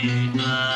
Krishna.